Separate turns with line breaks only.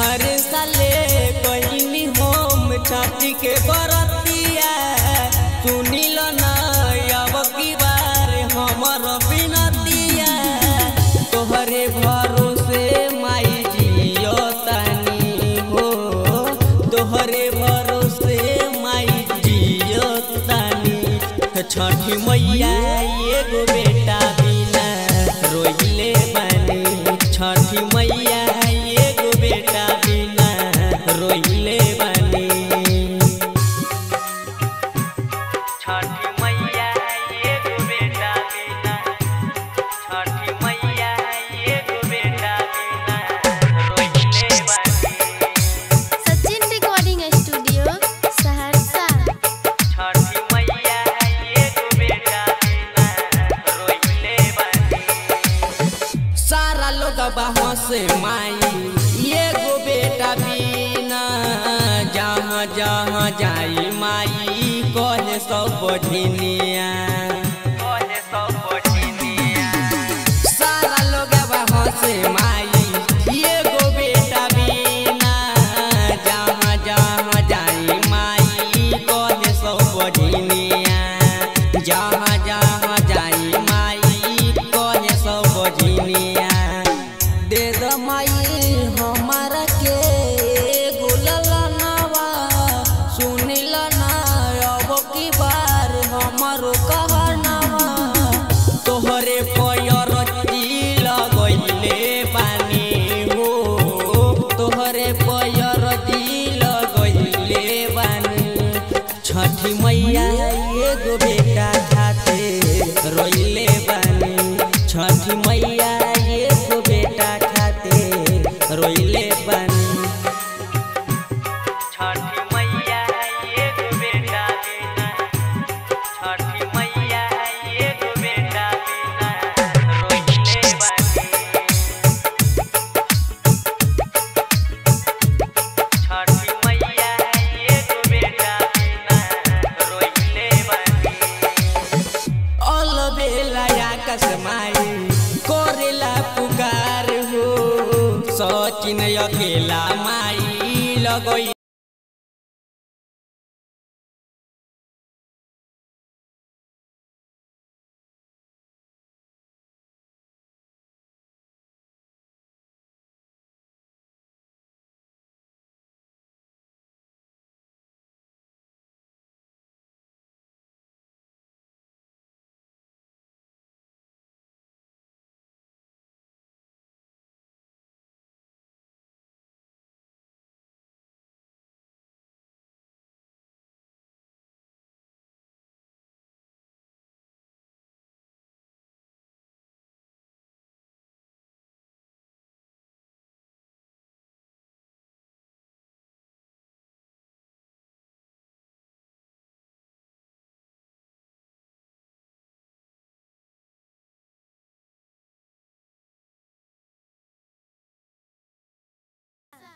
हर साले कहनी हम छाती के बरतिया सुनिल ना अब की बार हमर बिनतिया तोहरे भरोसे माई जियो तानी हो। तोहरे भरोसे माई जियो तानी। छठी मैया एगो बेटा बिना रोइले बानी। छठी मैया से माई। ये गो बेटा बीना जहाँ जहाँ जाई माई, कहे सब बधिनिया सारा लोग से माई। एगो माई करेला पुकार हो। सचिन अकेला माई लगै